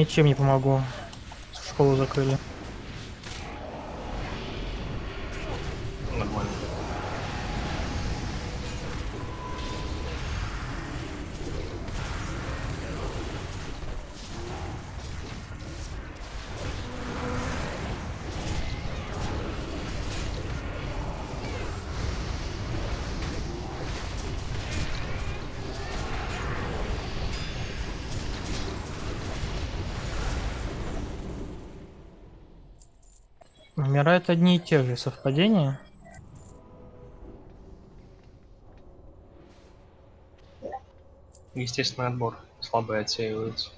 Ничем не помогу. Школу закрыли. Нормально. Умирают одни и те же совпадения. Естественный отбор. Слабые отсеиваются.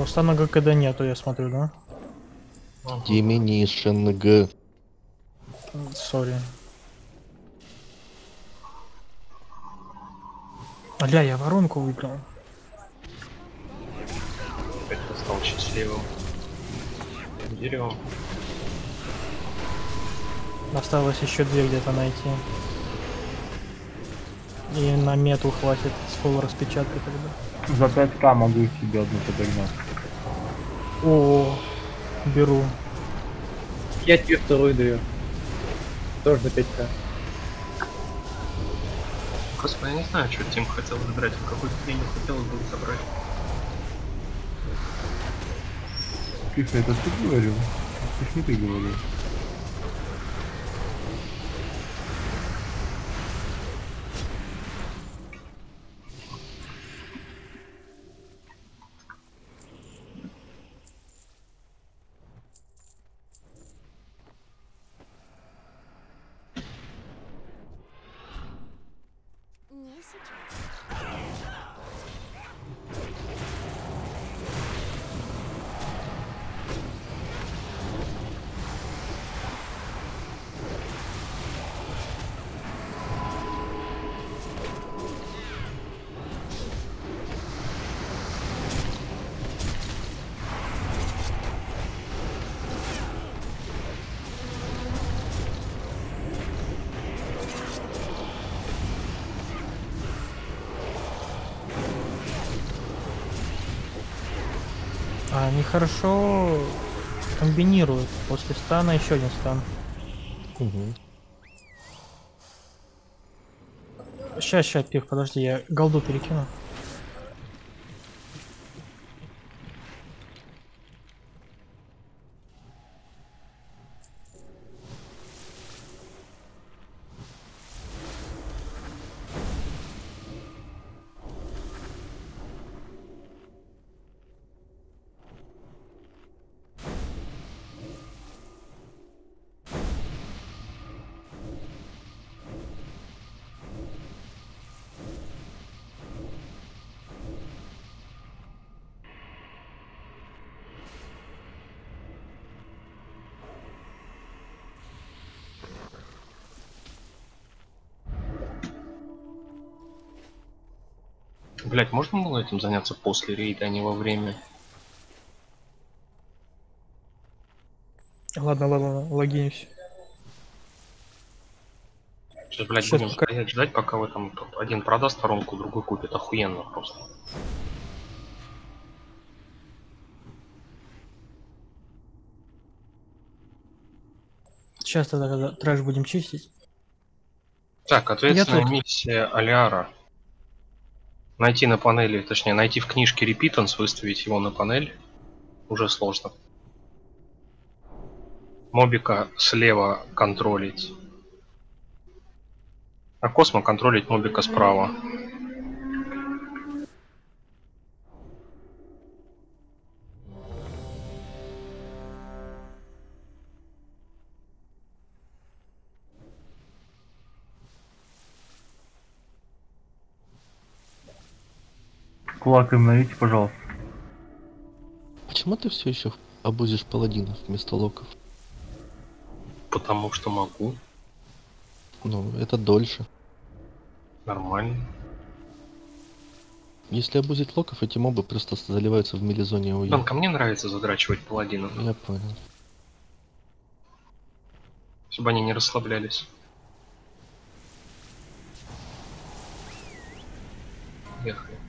А у стана ГКД нету, я смотрю, да? Диминишинг. Сори. Аля, я воронку выиграл. Опять я стал счастливым. Деревом. Осталось еще две где-то найти. И на мету хватит с фул распечаткой тогда. За 5к могу себе одну подогнать. О, беру. Я тебе вторую даю. Тоже за 5к. Господи, я не знаю, что Тим хотел забрать, в какой хрень хотелось бы забрать. Киса, это ты говорил? Это ж не ты говорил. А они хорошо комбинируют. После стана еще один стан. Угу. Сейчас, сейчас, пих, подожди, я голду перекину. Блять, можно было этим заняться после рейда, а не во время? Ладно, ладно, логинюсь. Сейчас, блядь, Щас будем пока- стоять ждать, пока вы там один продаст воронку, другой купит. Охуенно просто. Сейчас тогда, трэш будем чистить. Так, ответственная миссия Алиара. Найти на панели, точнее, найти в книжке Репитанс, выставить его на панель. Уже сложно. Мобика слева контролить. А Космо контролить мобика справа. Кулак обновите, пожалуйста. Почему ты все еще обузишь паладинов вместо локов? Потому что могу. Ну, это дольше. Нормально. Если обузить локов, эти мобы просто заливаются в милизоне УЕ. Янка, мне нравится задрачивать паладинов. Я понял. Чтобы они не расслаблялись. Ехали.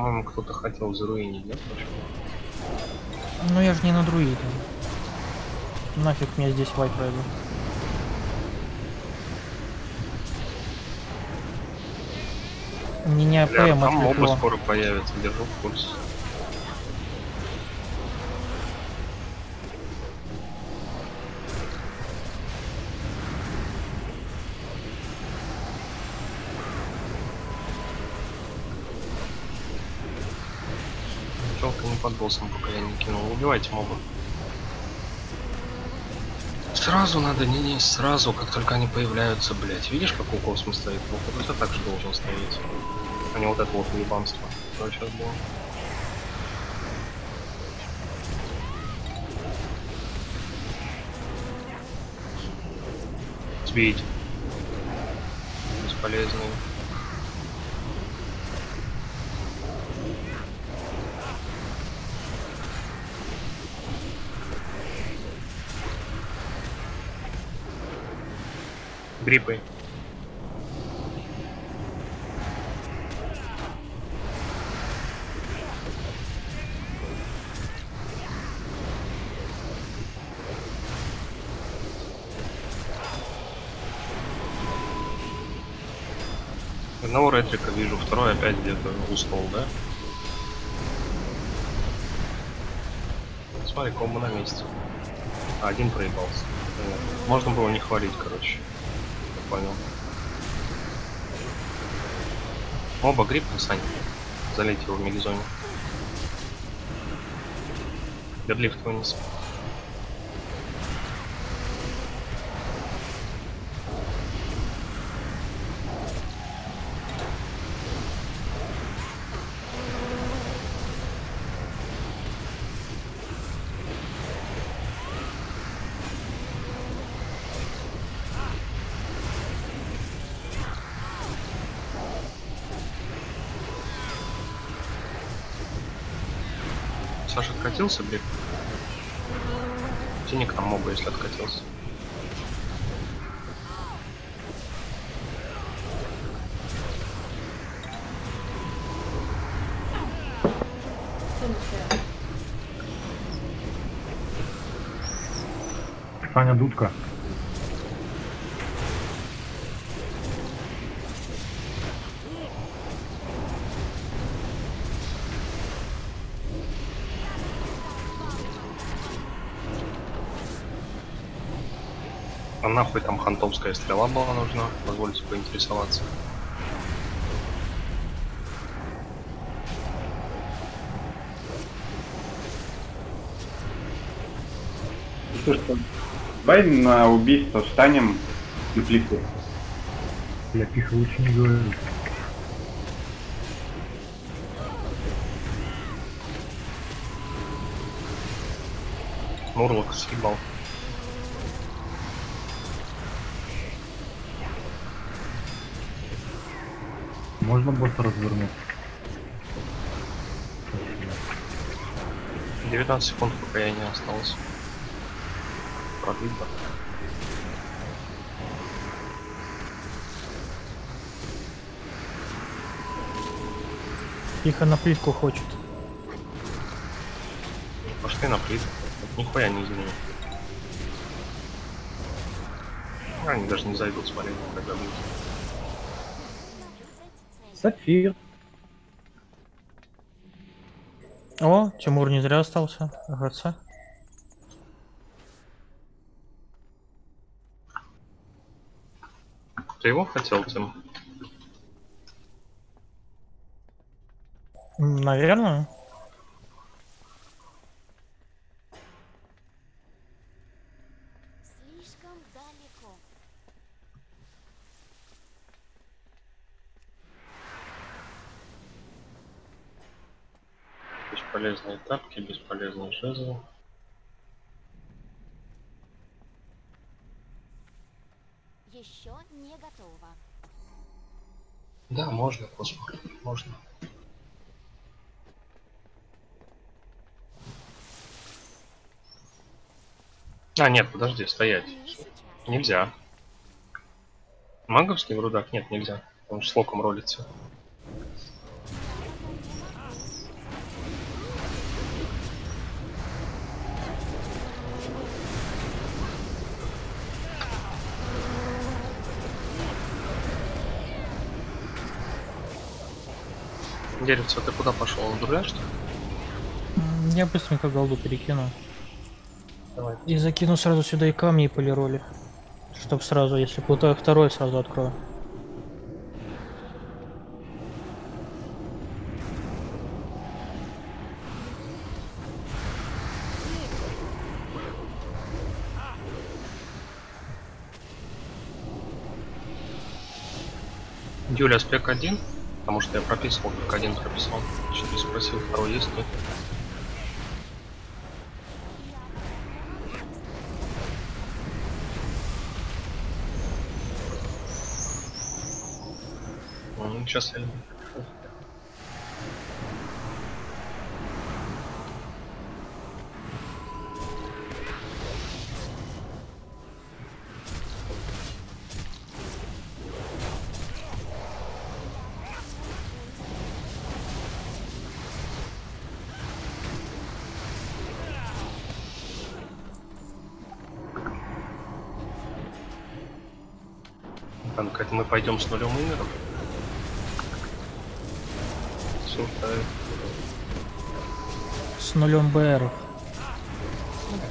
По-моему, кто-то хотел заруинить, да? Ну я же не на друиде. Нафиг мне здесь вайп пройду. Мне не Бля, АПМ там отвлекло. скоро появятся, держу в курсе. Боссом, пока я не кинул. Убивайте моба. Сразу надо, не-не, сразу, как только они появляются, блять. Видишь, как у Космо стоит? Вот это так же должен стоять. А не вот это вот ебанство. Что сейчас было? Сбить. Бесполезный. Гриппы. Одного ретрика вижу, второй опять где-то уснул, да? Смотри, комбо на месте. А, один проебался. Можно было не хвалить, короче. Понял. Оба грипп, Сань. Залейте его в мегазоне. Дедлифт вынес. Откатился, грипп? Тяни к нам моба, если откатился. Саня Дудка. Нахуй там хантовская стрела была нужна? Позвольте поинтересоваться. Что что? Давай на убийство встанем и плитку. Я тихо лучше не говорю. Мурлок съебал. Можно босса развернуть? 19 секунд пока я не осталось. Продлить бы. Тихо на плитку хочет. Пошли на плитку. Это нихуя не изменит. Они даже не зайдут смотреть, когда будет. Сапфир. О, Тимур не зря остался. ГЦ. Ты его хотел, Тим? Наверное. Слишком далеко. Бесполезные тапки, жезлы. Еще не готово. Да, можно, Космо. Можно. А, нет, подожди, стоять. Нельзя. Маговский в рудах? Нет, нельзя. Он с локом ролится. Деревце, ты куда пошел? Он дуля, что ли? Я быстренько голду перекину. Давай. И закину сразу сюда и камни, и полироли. Чтоб сразу, если плутаю второй, сразу открою. Юля, спек один? Потому что я прописывал, как один прописал. Что-то спросил, второй есть, нет? Ну, сейчас я... пойдем с нулем? Супер. С нулем БРов.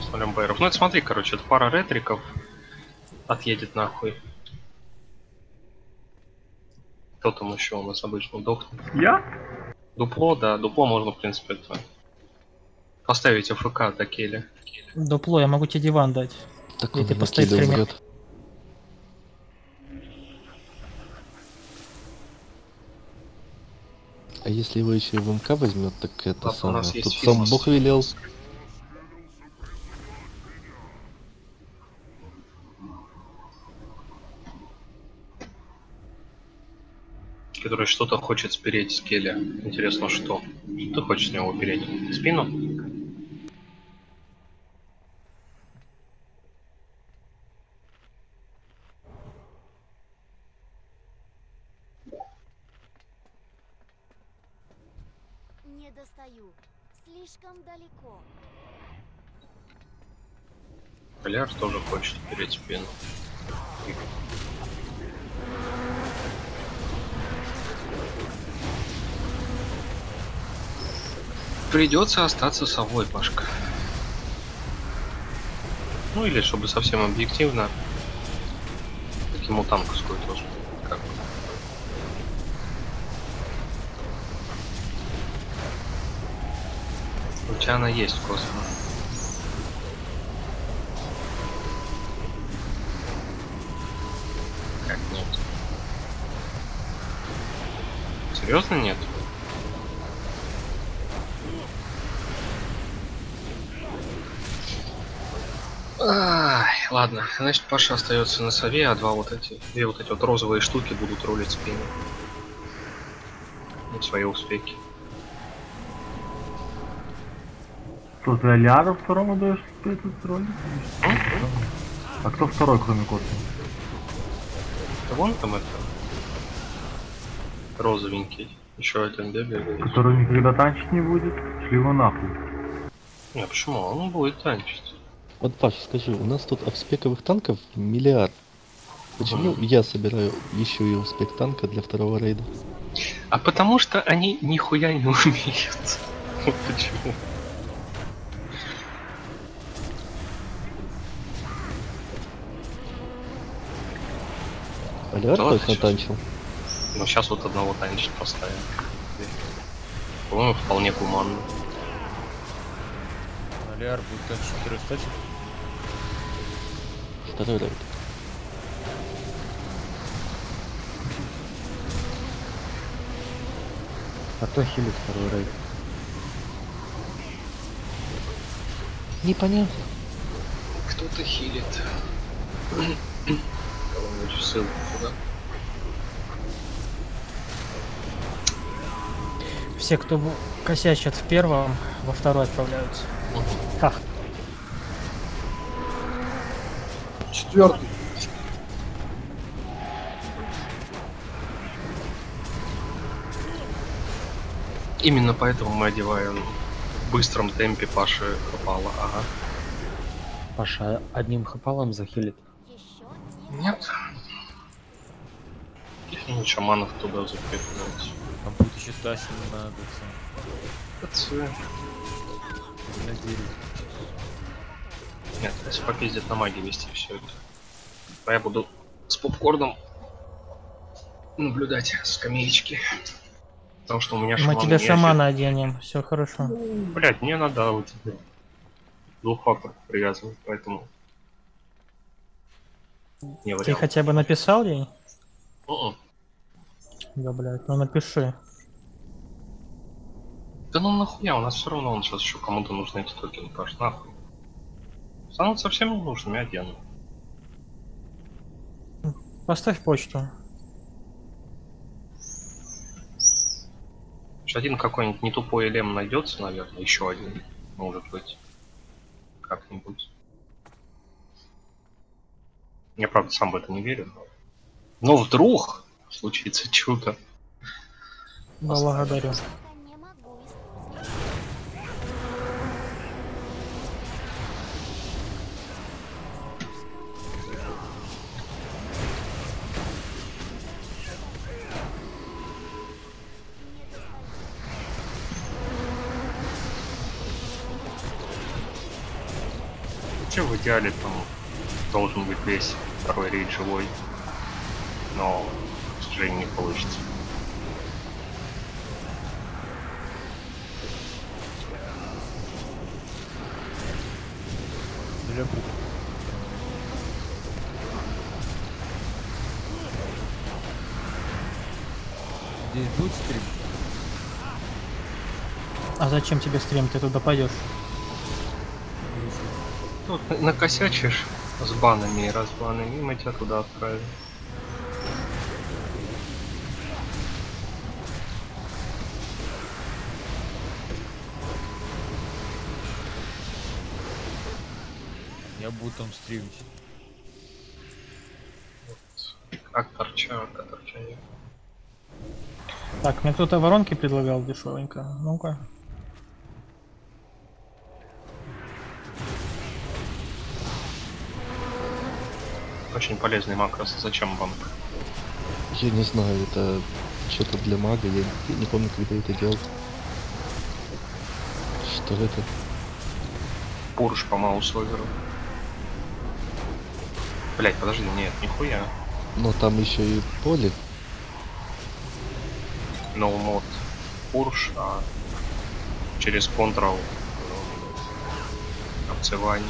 С нулем байеров. Ну это смотри, короче, это пара ретриков отъедет нахуй. Кто там еще у нас обычно дохнет? Я? Дупло, да, дупло можно, в принципе, это поставить АФК до Келли. Дупло, я могу тебе диван дать. Так И ты накидывает, А если его еще и в МК возьмет, так это Ладно, самое. Тут сам Бог велел. который что-то хочет спереть с Келли. Интересно, что? Что ты хочешь с него упереть? Спину? Не достаю. Слишком далеко. Коляр тоже хочет упереть спину. Придется остаться совой, Пашка. Ну или, чтобы совсем объективно, таким танковскую тоже. Как бы. Тебя она есть, Космо. Как нет? Серьезно нет? Ай, ладно, значит Паша остается на сове, а два вот эти, две вот эти вот розовые штуки будут рулить спину. Вот свои успехи. Что, ты Алиару второму даешь этот ролик? А кто второй, кроме Кота? Да вон там это. Розовенький. Еще один бегает. Который никогда танчить не будет? Шли его нахуй. Не, почему? Он будет танчить. Вот, Паш, скажи, у нас тут обспековых танков миллиард. Почему я собираю еще и обспек танка для второго рейда? А потому что они нихуя не умеют. Вот почему. Алиар Да, точно сейчас. танчил? Но сейчас вот одного танчит поставим. По-моему, вполне гуманно. Алиар будет дальше второй стачек. Второй рейд. А кто хилит второй рейд? Непонятно. Кто-то хилит. Кого-нибудь ссылку туда. Все, кто косячат в первом, во второй отправляются. Ха. Четвертый. Именно поэтому мы одеваем в быстром темпе Паши Хапала. Ага. Паша одним хапалом захилит. Нет. Каких-нибудь шаманов туда запихнуть. Там будет еще Тасин на ДЦ. Это- На 9. Нет, если попиздят на магии вести все это. А я буду с попкорном наблюдать с скамеечки. Потому что у меня Мы шаман тебя не шамана оденем, все хорошо. Блядь, мне надо вот тебе двух факторов привязывать, поэтому... Не Ты вариант. хотя бы написал ей? Мгм. Да, блядь, ну напиши. Да ну нахуя, у нас все равно он сейчас еще кому-то нужны эти токены, Паш, нахуй. Станут совсем не нужными, одену. Поставь почту. Один какой-нибудь не тупой элем найдется, наверное, еще один, может быть. Как-нибудь. Я, правда, сам в это не верю. Но вдруг случится чудо. Благодарю. пока не могу использовать. Не достаю. Че в идеале там должен быть весь второй рейд живой. Но, сожалению, не получится. Бук. Здесь будет стрим? А зачем тебе стрим? Ты туда пойдешь? На- накосячишь с банами и разбанами, и мы тебя туда отправим. Буду там стримить. Как торча, как торчание. Так, мне кто-то воронки предлагал дешевенько. Ну-ка. Очень полезный макрос. Зачем вам? Я не знаю, это что-то для мага, я я не помню, когда это делал. Что это? Пурш по маусоверу. Блять, подожди, нет, нихуя. Но там еще и поле. No мод Пурш, а через Control обцевание.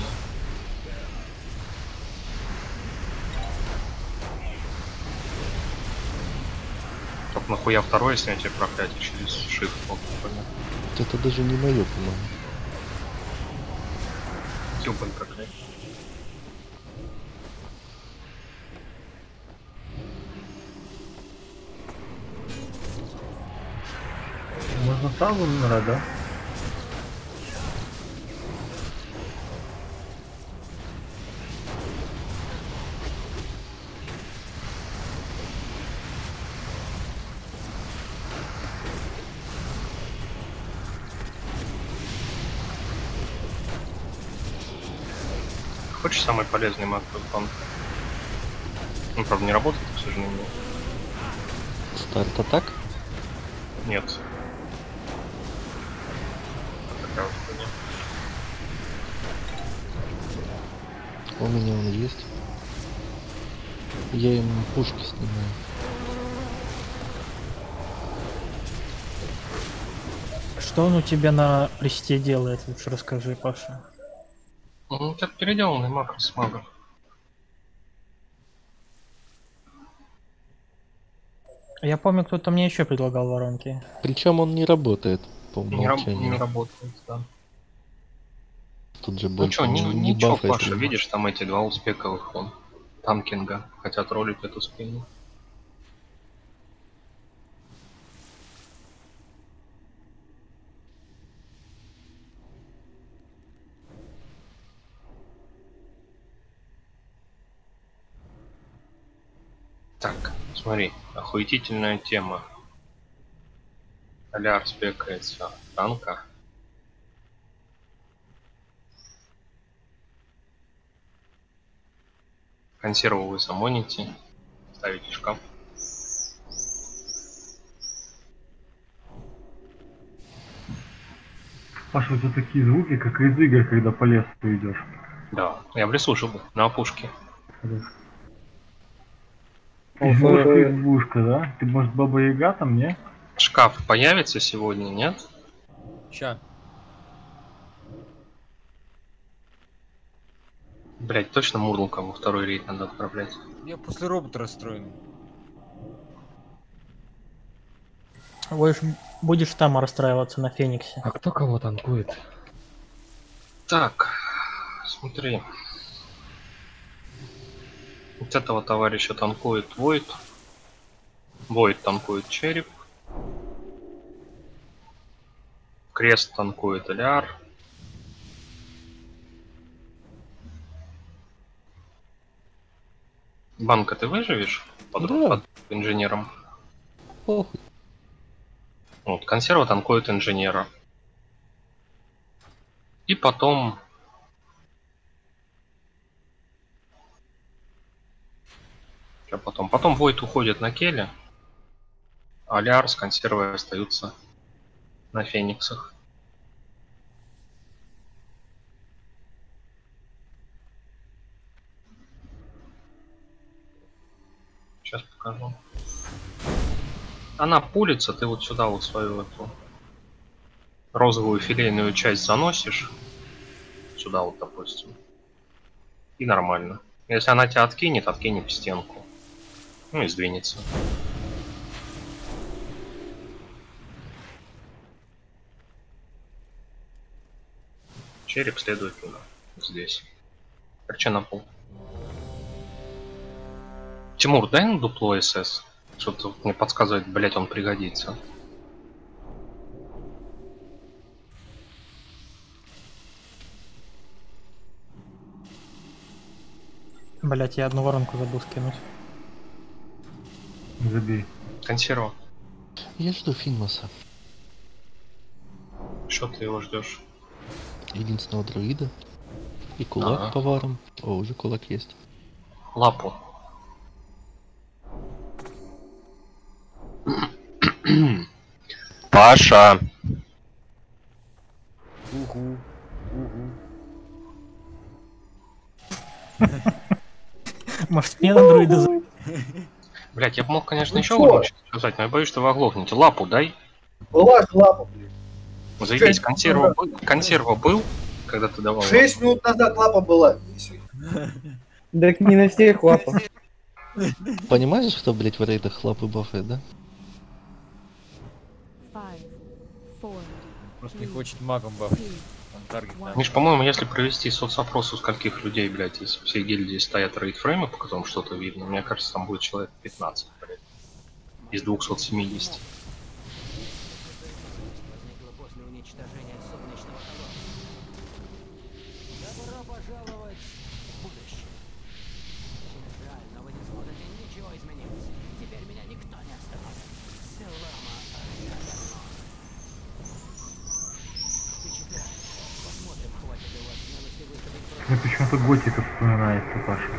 Только нахуя второе снятие проклятия через Shift? Вот. Это даже не мое, по-моему. Ёбань проклятие. Сразу умирать, да? Хочешь самый полезный маг танк? Он, правда, не работает, к сожалению. Старт атак? Нет. У меня он есть. Я ему пушки снимаю. Что он у тебя на листе делает? Лучше расскажи, Паша. Ну, это переделанный маг с магом. Я помню, кто-то мне еще предлагал воронки. Причем он не работает по Не, раб- умолчанию. не работает, да. Тут же Ну больше чё, ни- не, ничего, бафает Паша, видишь, там эти два успековых вон. Танкинга. Хотят ролить эту спину. Так, смотри, охуетительная тема. Аляр спекается танка. Консерву вы самоните. Ставите в шкаф. Паша, у тебя такие звуки, как из игр, когда по лесу идешь. Да, я в лесу живу, на опушке. Избушка, избушка, да? Ты, может, Баба Яга там, не? Шкаф появится сегодня, нет? Ща. Блять, точно Мурлока во второй рейд надо отправлять. Я после робота расстроен. Будешь, будешь там расстраиваться на Фениксе. А кто кого танкует? Так, смотри. Вот этого товарища танкует Войд. Войд танкует Череп. Крест танкует Эляр. Банка, ты выживешь? Под, Да. под инженером. Похуй. Вот, консерва танкует инженера. И потом... Что потом? Потом Войт уходит на Келе, а Ляр с консервой остаются на Фениксах. Сейчас покажу. Она пулится, ты вот сюда вот свою эту розовую филейную часть заносишь. Сюда вот, допустим. И нормально. Если она тебя откинет, откинет в стенку. Ну и сдвинется. Череп туда. Здесь. Короче, пол. Тимур, дай на дупло СС. Что-то мне подсказывает, блять, он пригодится. Блять, я одну воронку забыл скинуть. Забей. Консерва. Я жду Финмаса. Что ты его ждешь? Единственного друида. И кулак Ага. поваром. О, уже кулак есть. Лапу. Паша. Угу. Угу. Может, мне на друида за- Блять, я бы мог, конечно, Ну еще громче сказать, но я боюсь, что вы оглохнете. Лапу дай. Была ж лапа, блин. Заебись, консерва, был- консерва был, когда ты давал. Шесть минут назад лапа была. Так не на всех лапах. Понимаешь, что, блять, в рейдах лапы бафает, да? Просто не хочет магом да. Миш, по-моему, если провести соцопрос у скольких людей, блядь, из всей гильдии стоят рейдфреймы, по которым что-то видно, мне кажется, там будет человек 15, блядь. Из 270. Почему-то готика вспоминается, Паша.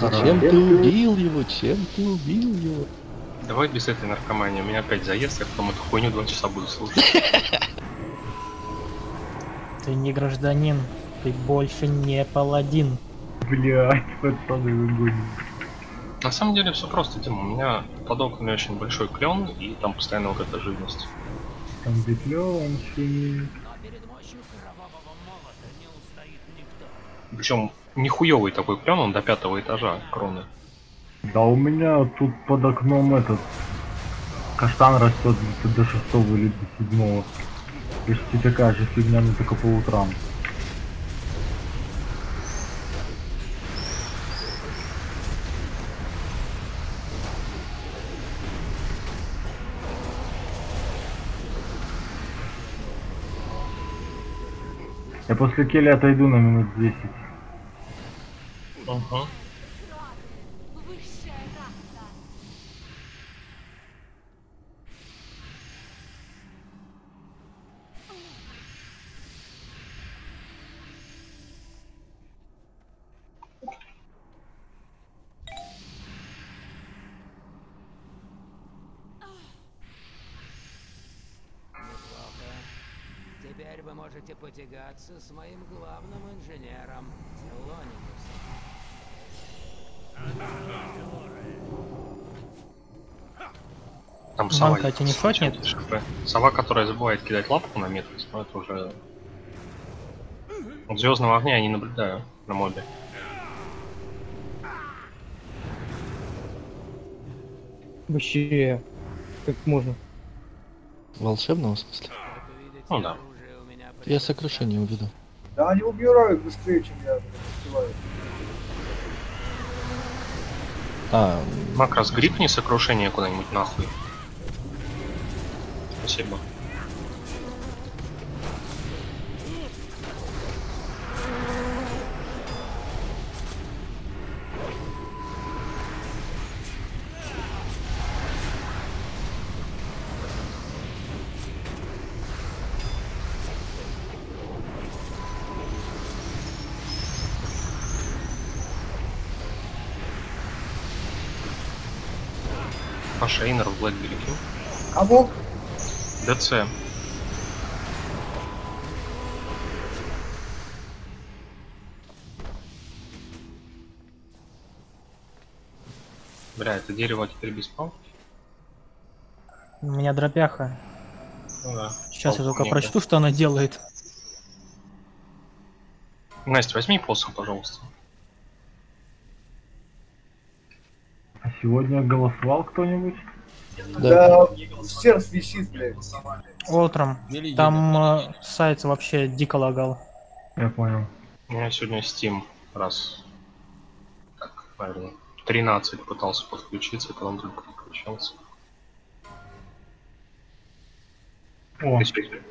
Зачем ты убил его? Чем ты убил его? Давай без этой наркомании. У меня опять заезд, я потом эту хуйню два часа буду слушать. Ты не гражданин, ты больше не паладин. Блять, пацаны, вы гоните. На самом деле все просто, Дима. У меня под окнами очень большой клен, и там постоянно вот эта живность. Там бетлёнщик. Причем нихуевый такой клен, он до пятого этажа кроны. Да у меня тут под окном этот каштан растет до шестого или до седьмого. Почти такая же фигня, но только по утрам. Я после Келли отойду на минут 10. Раса. Теперь вы можете потягаться с моим главным инженером, Телонимусом. Там сова. Манка, тебя не ШП. Сова, которая забывает кидать лапку на метрис, но это уже... Вот звездного огня я не наблюдаю на мобе. Вообще, как можно? Волшебного в смысле? Как видите, Ну да. Я сокрушение уведу. Да они убирают быстрее, чем я успеваю. А, Макрос, грипни сокрушение куда-нибудь нахуй. Спасибо. Паша Иннер в Блэкбери Кью. Кому? ДЦ. Бля, это дерево теперь без палки? У меня дробяха. Ну да. Сейчас я только нет. прочту, что она делает. Настя, возьми посох, пожалуйста. Сегодня голосовал кто-нибудь? да. Да, сердце висит, блядь. Утром. Там э, сайт вообще дико лагал. Я понял. У меня сегодня Steam раз, так, наверное, 13 пытался подключиться, потом только подключался. О, Ты сегодня,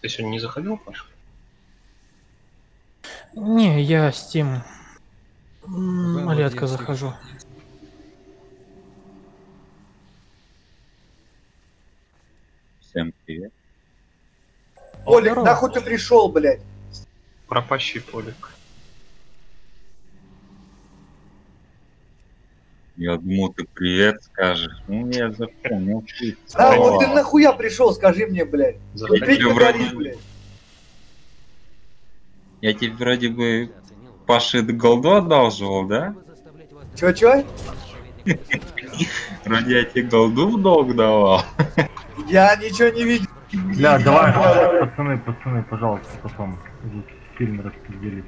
ты сегодня не заходил, Паш? Не, я Steam. Редко захожу. Всем привет. Олег, здорово. нахуй ты пришел, блядь? Пропащий полик. Я думал, ты привет скажешь. Ну, я запомнил. ты. Да, Здорово. вот ты нахуя пришел, скажи мне, блядь. Заходи. Купить тебе вроде- блядь. Я тебе вроде бы. Паши голду одалживал, да? Чё-чё? Вроде я тебе голду в долг давал. Я ничего не видел. Бля, давай, пацаны, пацаны, пожалуйста, потом. Здесь сильно распределить.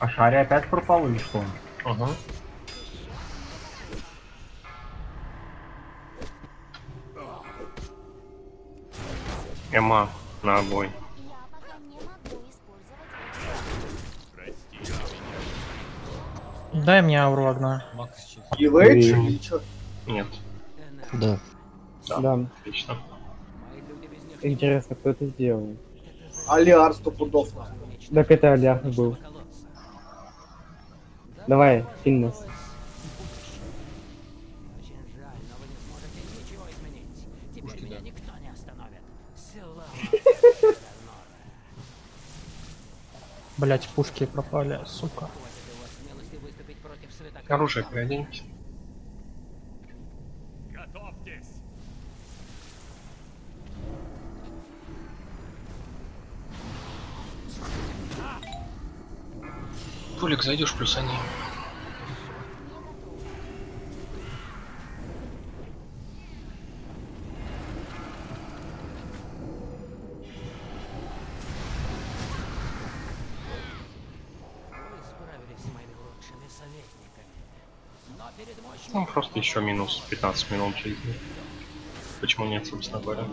А Шари опять пропал или что? Ага. Эма на огонь. Я пока не могу использовать Дай мне ауру чист. И вейдж, или чё? Нет. Энергия. Да. Да. Отлично. Интересно, кто это сделал? Алиар сто пудов. Так это Олег был. Давай, кинь нас. Блять, пушки пропали, сука. Оружие переоденьте. Толик, зайдешь плюс они. Ну, просто еще минус 15 минут жизни. Почему нет, собственно говоря?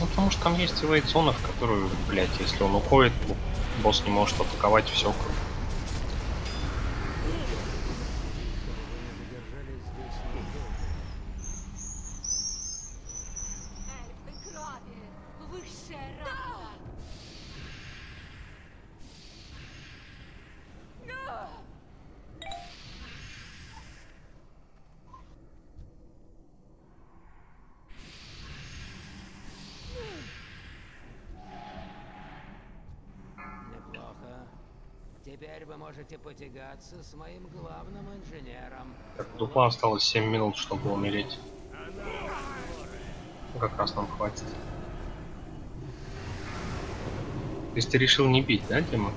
Ну, потому что там есть эволюционов, в которую, блядь, если он уходит, босс не может атаковать, все. Эльфы вы можете потягаться с моим главным инженером. Так, дупла осталось 7 минут, чтобы умереть. Ну, как раз нам хватит. То есть ты решил не бить, да, Дима?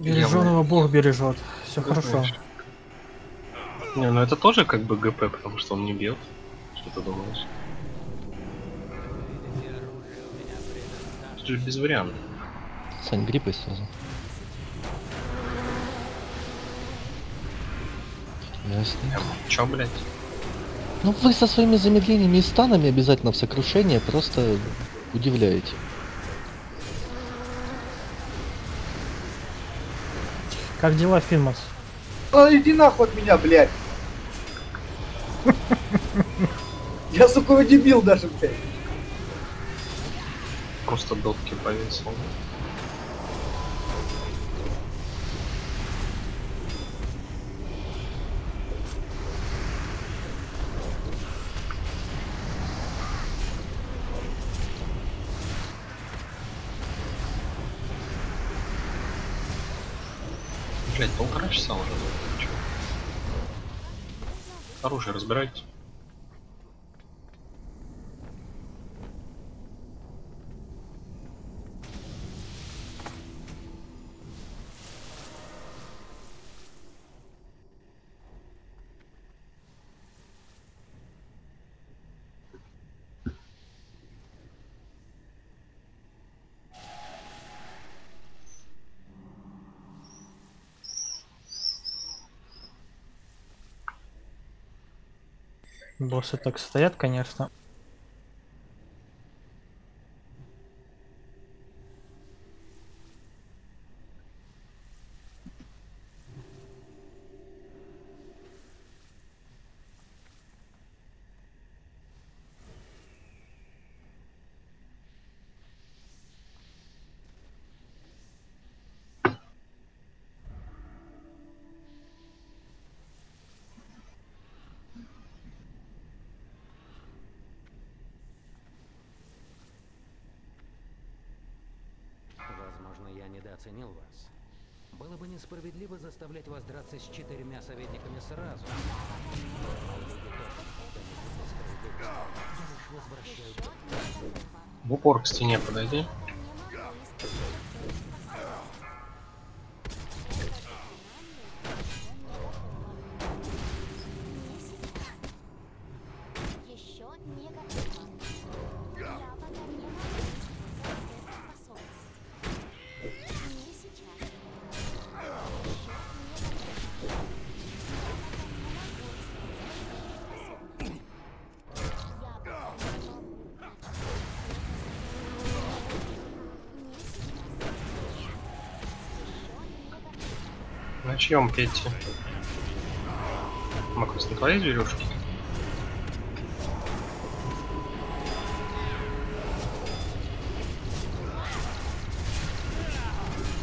Береженого Бог бережет. Все хорошо. Не, ну это тоже как бы ГП, потому что он не бьет. Что ты думаешь? Же без вариантов. Сань, гриппай сразу. Ясно. Эм, чё, блядь? Ну вы со своими замедлениями и станами обязательно в сокрушение просто удивляете. Как дела, Фимас? А, иди нахуй от меня, блядь. Я, сука, его не бил даже, блядь. Просто дотки повесил. Блять, полтора часа уже. Оружие разбирайте. Боссы так стоят, конечно. Возможно, я недооценил вас. Было бы несправедливо заставлять вас драться с четырьмя советниками сразу. Возвращаю В упор к стене подойди. На чьем Петти? Макрос, на твоей зверюшке?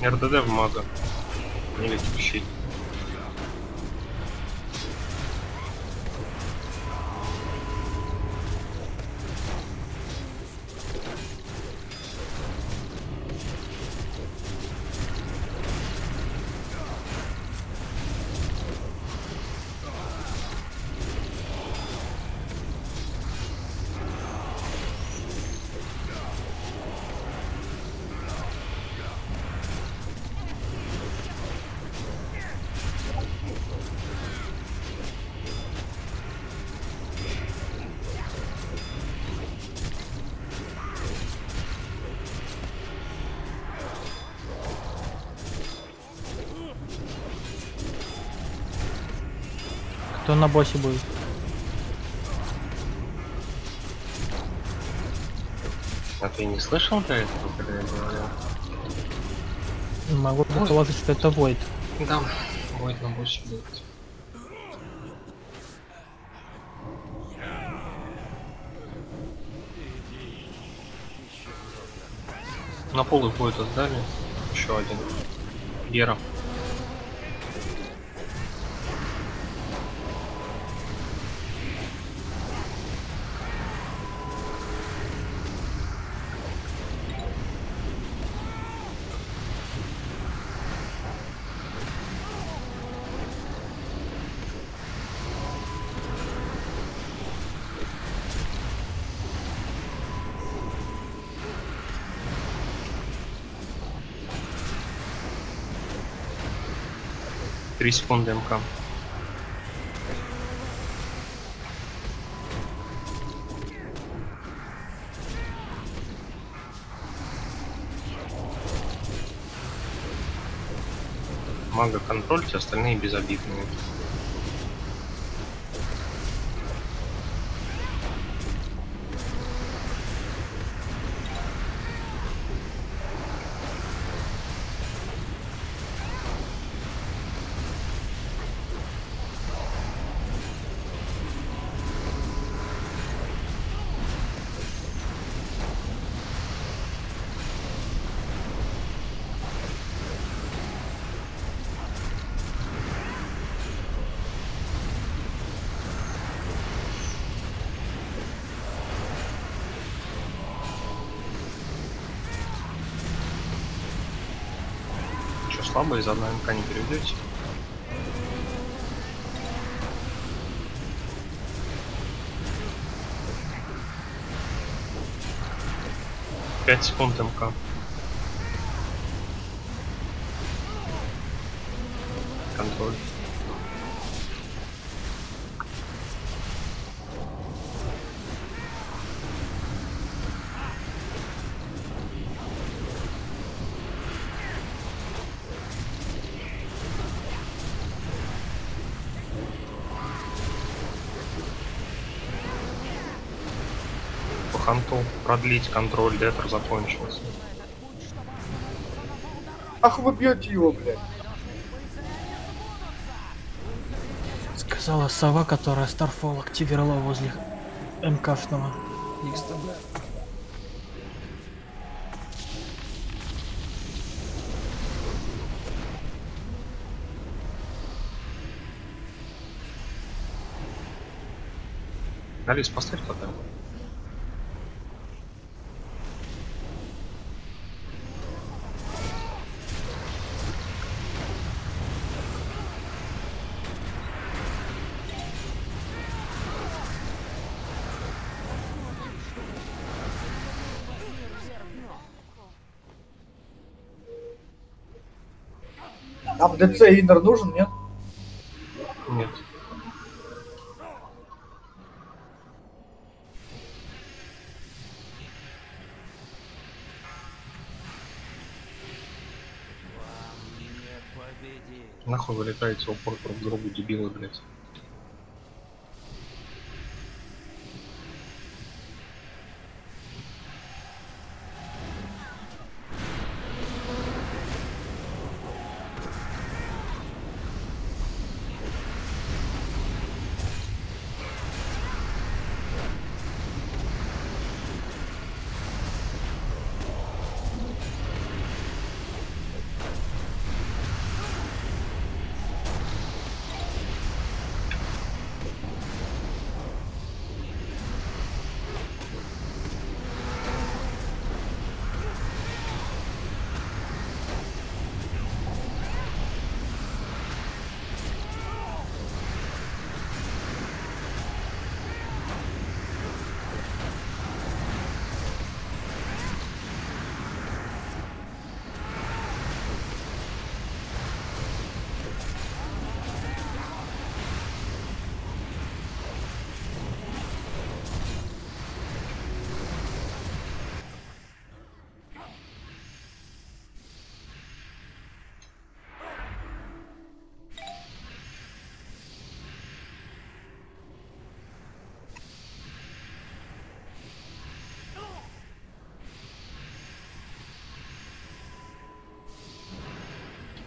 РДД в мага. Не летящий. Кто на боссе будет? А ты не слышал до этого, когда я говорил? Могу предположить, что это Войд. Да, будет на боссе будет. На пол их будет отдали. Еще один. Гера. Три секунды МК. Мага контроль, все остальные безобидные. Что слабо из одной МК не переведете? Пять секунд МК. Контроль. По ханту продлить контроль, детер закончился. Ах вы бьете его, блядь. Сказала сова, которая Старфол активировала возле МКшного XTB. Алис, поставь тотем. ДЦ Иннер нужен, нет? Нет. Нахуй вы летаете в упор друг к другу, дебилы, блядь.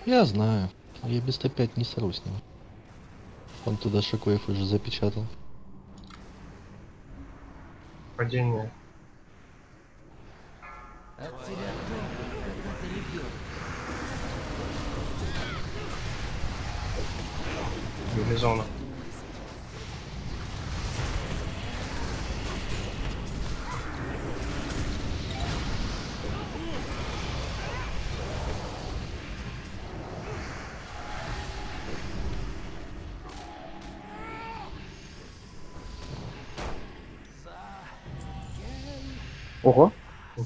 Я знаю. Я без Т5 не сору с ним. Он туда шокоев уже запечатал. Падение. От.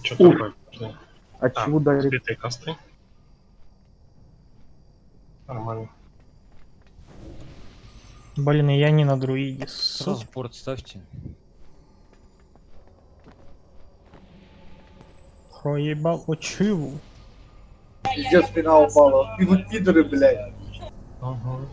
Что такое? Да. а чего ударили? сбитые косты. Нормально. Блин, я не на друиде. Сразу порт ставьте. Проебал очиву. Пиздец, спина упала. И вы пидоры, блядь. Ага.